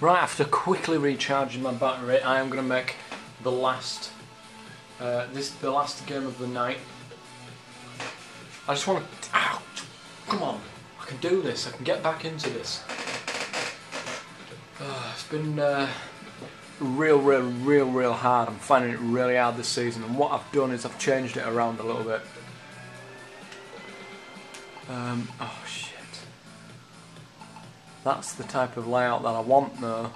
Right, after quickly recharging my battery, I am going to make the last, uh, this the last game of the night. I just want to, come on, I can do this. I can get back into this. Uh, it's been uh, real, real, real, real hard. I'm finding it really hard this season, and what I've done is I've changed it around a little bit. Um, oh shit. That's the type of layout that I want though.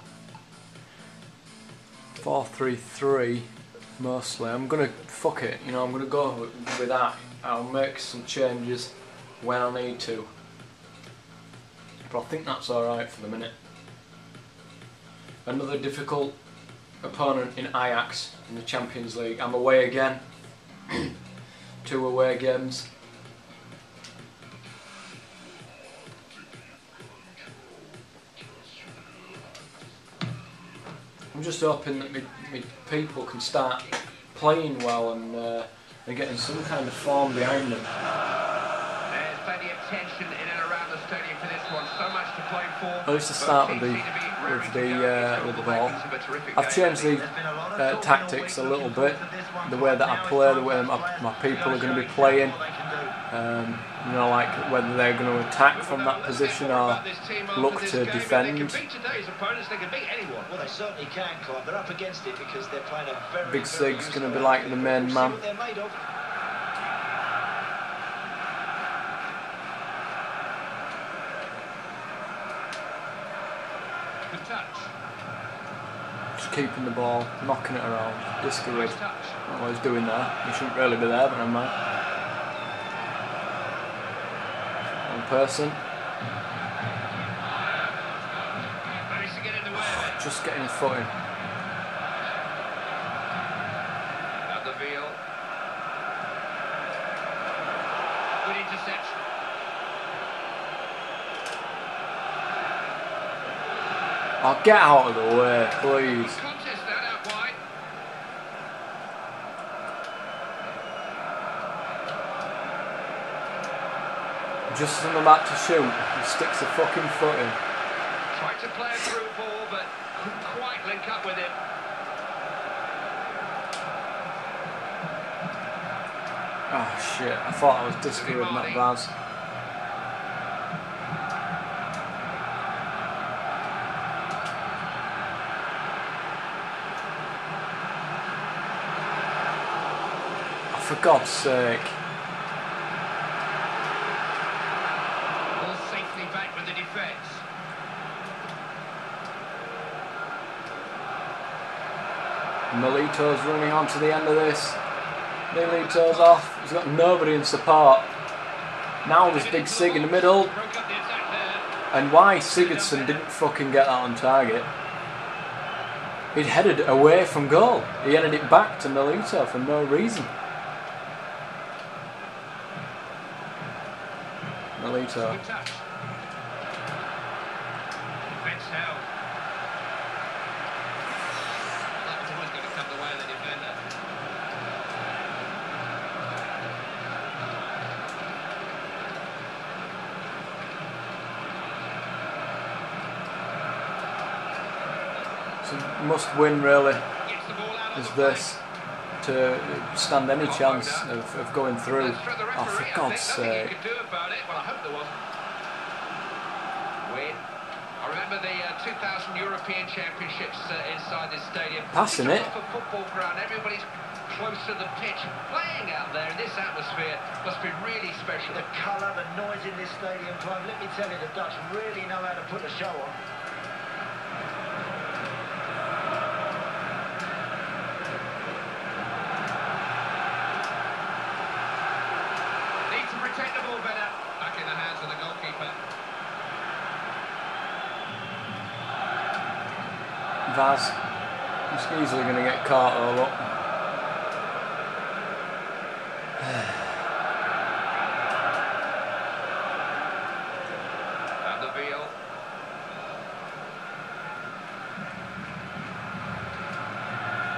433 mostly. I'm gonna fuck it, you know, I'm gonna go with that. I'll make some changes when I need to. But I think that's alright for the minute. Another difficult opponent in Ajax in the Champions League. I'm away again. Two away games. I'm just hoping that my, my people can start playing well and uh, they're getting some kind of form behind them. There's plenty of tension in and around the stadium for this one. So much to play for. At least to start with the with the uh, with the ball. I've changed the uh, tactics a little bit, the way that I play, the way my, my people are going to be playing. Um, you know, like whether they're going to attack from that position or look to defend. Well, they certainly can, Clive. They're up against it because they're playing a very, Big Sig's going to be like the main man. They're made of. Good touch. Just keeping the ball, knocking it around, discouraged. Nice touch. Not what he's doing there. He shouldn't really be there, but never mind. One person, get in the way of it. just getting his foot in. Another Veal. Good interception. Oh, get out of the way, please. Contest that out wide. Just as I'm about to shoot, he sticks a fucking foot in. Tried to play a through ball, but couldn't quite link up with him. Oh shit, I thought I was discouraging that. Oh, for God's sake. All safely back with the defence. Melito's running on to the end of this. Melito's off. He's got nobody in support. Now there's Big Sig in the middle. And why Sigurdsson didn't fucking get that on target? He'd headed away from goal. He headed it back to Melito for no reason. Melito. Must win really is this to stand any chance of, of going through. Oh for God's sake. I remember the uh, 2000 European Championships uh, inside this stadium. Passing it. a football ground. Everybody's close to the pitch. Playing out there in this atmosphere must be really special. The colour, the noise in this stadium, Clive. Let me tell you, the Dutch really know how to put a show on. Need to protect the ball better. Back in the hands of the goalkeeper. Vaz. He's easily going to get caught all up. And the Veal.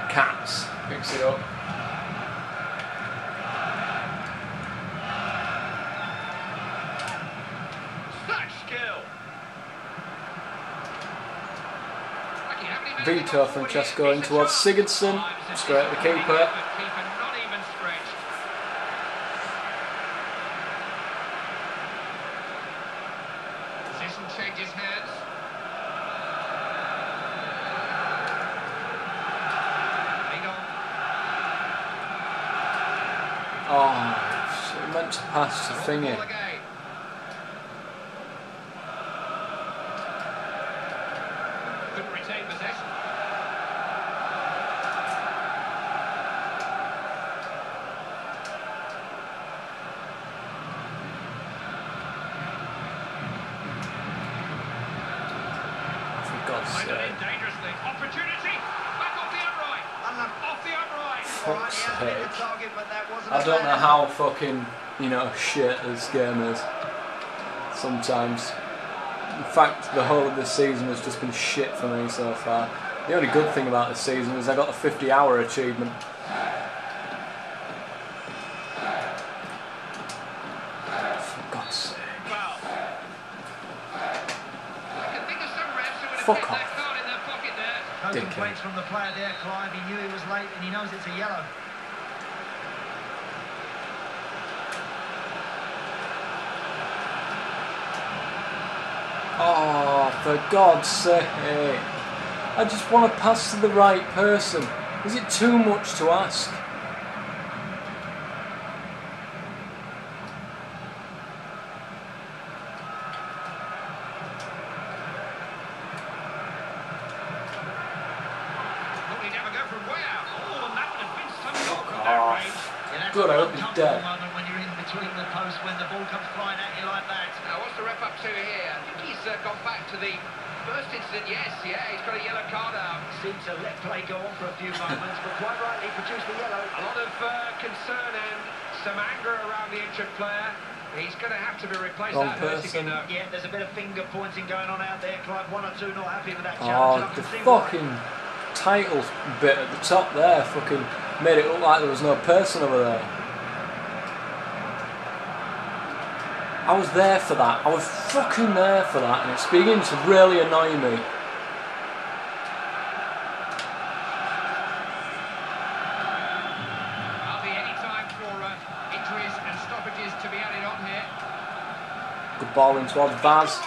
Cats picks it up. Such skill. Vito Francesco in towards Sigurdsson, straight at the keeper. Oh, it meant to pass to thingy. Ball again. Couldn't retain possession. For God's Played it sake. in dangerously. Opportunity. Back off the upright. Off the upright. Fuck's sake. target, but that wasn't I a don't know how fucking, you know, shit this game is. Sometimes. In fact, the whole of this season has just been shit for me so far. The only good thing about this season is I got the 50 hour achievement. For God's sake. Foul. I can think of some refs who would have Fuck kept that off. card in their pocket Dickhead. complaints from the player there, Clive. He knew he was late and he knows it's a yellow. Oh, for God's sake. I just want to pass to the right person. Is it too much to ask? Thought he'd have a go from way out. Oh, and that would have been some goal from that off. range. Yeah, that's Good, I an hope he's uncomfortable dead. when you're in between the posts when the ball comes flying at you like that. Now, what's the ref up to here? I think he's uh, gone back to the first incident. Yes, yeah, he's got a yellow card out. Seemed to let play go on for a few moments, but quite rightly produced the yellow. A lot of uh, concern and some anger around the injured player. He's going to have to be replaced. Wrong that hurts, person. you. Yeah, there's a bit of finger pointing going on out there, Clive. One or two not happy with that challenge. Oh, the can why. fucking title bit at the top there fucking made it look like there was no person over there. I was there for that. I was fucking there for that, and it's beginning to really annoy me. Hardly any time for uh, injuries and stoppages to be added on here. Good ball in towards Vaz.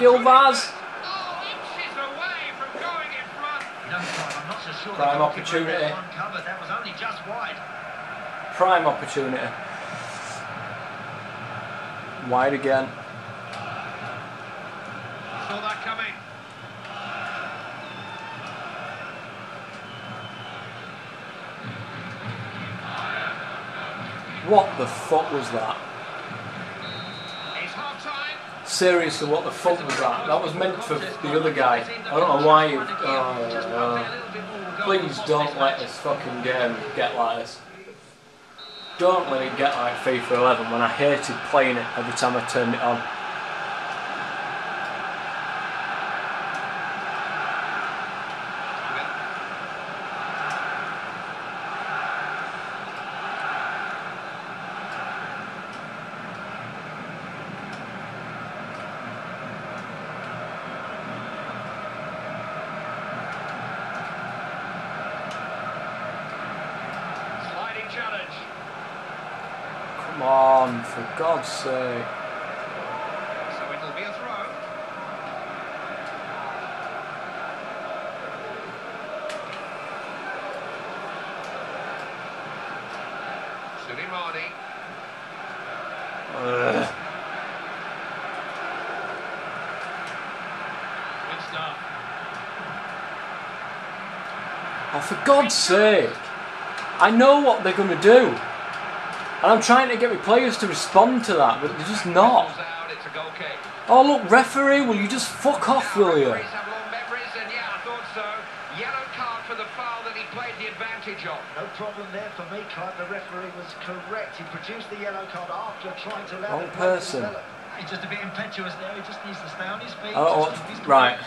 Gil Vaz. Oh, inches away from going in front. No, Clive, I'm not so sure the Prime goalkeeper had opportunity. that one covered. That was only just wide. Prime opportunity. Wide again. Saw that coming. What the fuck was that? It's half time. Seriously, what the fuck was that? That was meant for the other guy. I don't know why you. Oh, please don't let this fucking game get like this. Don't let it get like FIFA 11 when I hated playing it every time I turned it on. Sliding challenge. Come on, for God's sake. So it'll be a throw. Sulejmani. Ugh. Good start. Oh, for God's sake. I know what they're going to do. And I'm trying to get my players to respond to that, but they're just not. Ball's out, it's a goal kick. Oh, look, referee, will you just fuck off, will you? long yeah, I thought so. Yellow card for the foul that he played the advantage of. No problem there for me, Clive. The referee was correct. He produced the yellow card after trying to allow Wrong the play to person. He's just a bit impetuous there. He just needs to stay on his feet. Oh, just keep his right.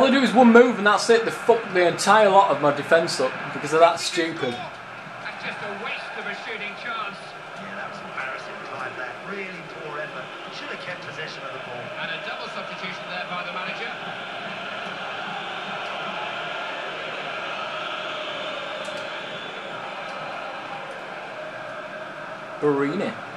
All they do is one move and that's it. They fuck the entire lot of my defence up because they're that stupid. That's just a waste of a shooting chance. Yeah, that was embarrassing time there. Really poor effort. Should have kept possession of the ball. And a double substitution there by the manager. Barini.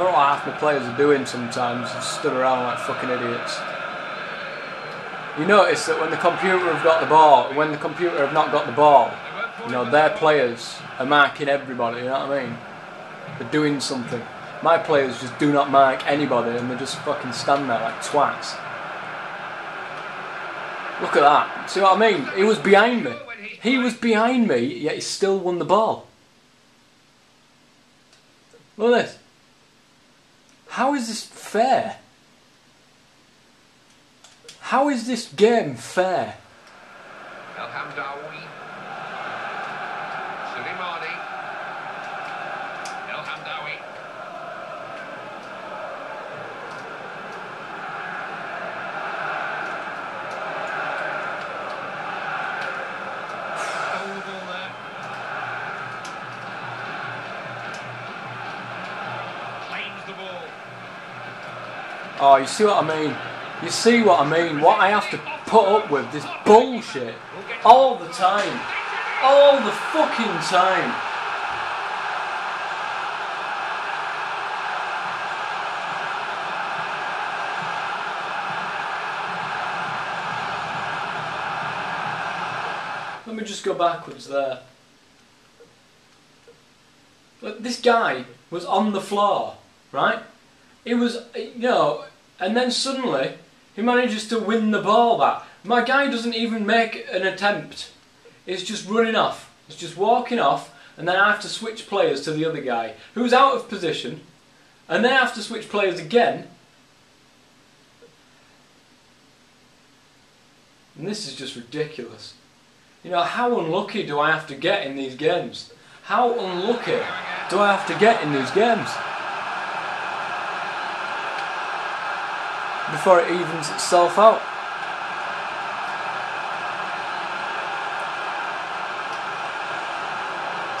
Don't know what half my players are doing sometimes, stood around like fucking idiots. You notice that when the computer have got the ball, when the computer have not got the ball, you know, their players are marking everybody, you know what I mean? They're doing something. My players just do not mark anybody and they just fucking stand there like twats. Look at that. See what I mean? He was behind me. He was behind me, yet he still won the ball. Look at this. How is this fair? How is this game fair? Oh, you see what I mean? You see what I mean? What I have to put up with this bullshit all the time. All the fucking time. Let me just go backwards there. This guy was on the floor, right? He was, you know, and then suddenly he manages to win the ball back. My guy doesn't even make an attempt. He's just running off. He's just walking off, and then I have to switch players to the other guy who's out of position, and then I have to switch players again. And this is just ridiculous. You know, how unlucky do I have to get in these games? How unlucky do I have to get in these games? Before it evens itself out.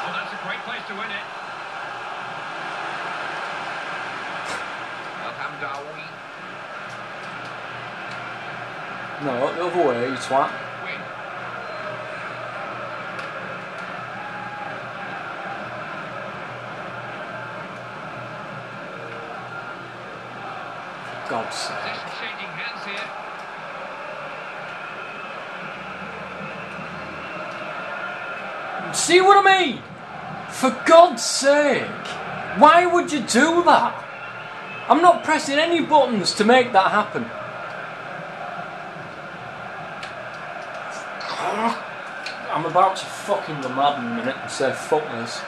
Well, that's a great place to win it. El Hamdaoui. No, the other way, you twat. Win. God's sake. Possession changing hands here. See what I mean? For God's sake, why would you do that? I'm not pressing any buttons to make that happen. I'm about to fucking go mad in a minute and say fuck this.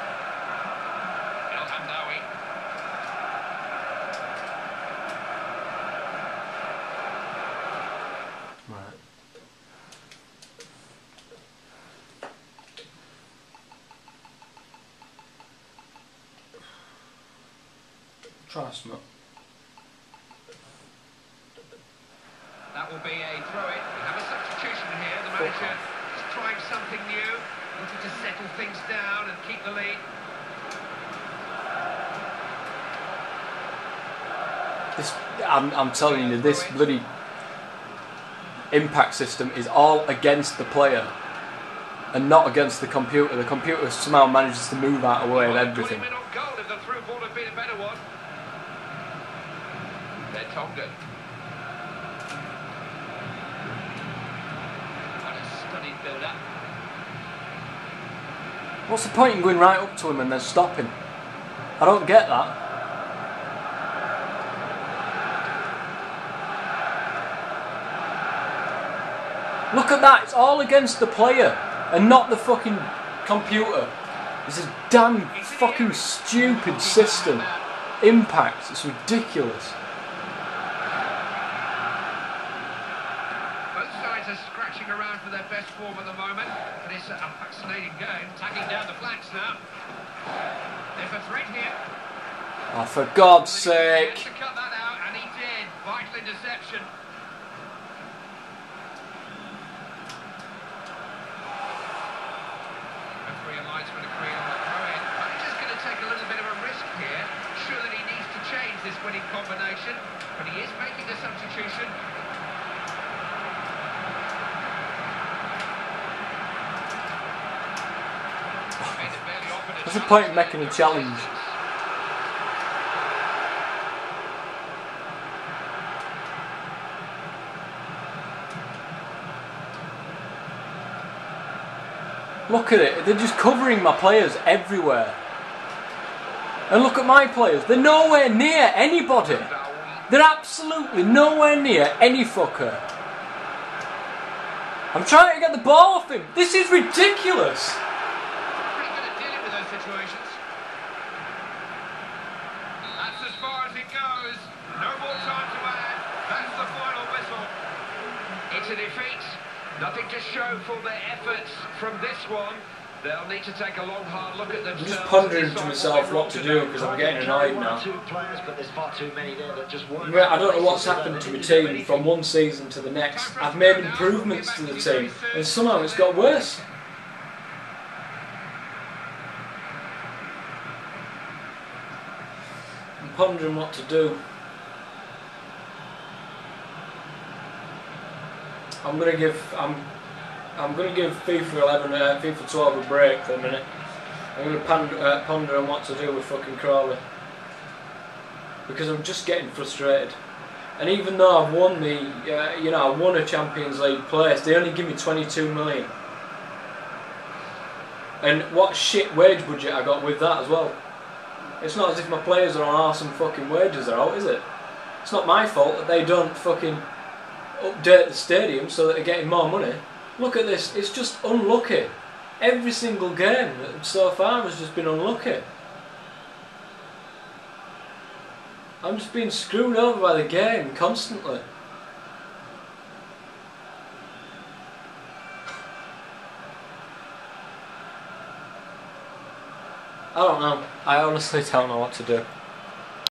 Trust me. That will be a throw in. We have a substitution here. The manager is trying something new, looking to settle things down and keep the lead. This, I'm, I'm telling you, this bloody impact system is all against the player and not against the computer. The computer somehow manages to move out of the way of everything. Would have been on goal if the through ball had been a better one. Vertonghen. What a studied build-up. What's the point in going right up to him and then stopping? I don't get that. Look at that, it's all against the player and not the fucking computer. It's a damn fucking stupid system. Impact, it's ridiculous. Form at the moment, but it's a fascinating game. Tagging down the flanks now. There's a threat here. Oh, for God's sake. to cut that out, and he did. Vital interception. Referee and linesman agree on the throw-in. Manager's going to take a little bit of a risk here. Sure that he needs to change this winning combination, but he is making a substitution. Made it barely offered a What's the point in making a challenge? Look at it, they're just covering my players everywhere. And look at my players, they're nowhere near anybody. They're absolutely nowhere near any fucker. I'm trying to get the ball off him. This is ridiculous. Pretty good at dealing with those situations. That's as far as it goes. No more time to add. That's the final whistle. It's a defeat. Nothing to show for their efforts from this one. They'll need to take a long, hard look at themselves. just pondering to myself what to do because I'm getting annoyed now. Two players, but there's far too many there that just weren't. I don't know what's happened to my team from one season to the next. I've made improvements to the team, and somehow it's got worse. I'm pondering what to do. I'm gonna give I'm I'm gonna give FIFA 11 uh, FIFA 12 a break for a minute. I'm gonna ponder, uh, ponder on what to do with fucking Crawley because I'm just getting frustrated. And even though I've won the, uh, you know, I won a Champions League place, they only give me 22 million. And what shit wage budget I got with that as well. It's not as if my players are on awesome fucking wages they're out, is it? It's not my fault that they don't fucking update the stadium so that they're getting more money. Look at this, it's just unlucky. Every single game so far has just been unlucky. I'm just being screwed over by the game constantly. I don't know. I honestly don't know what to do.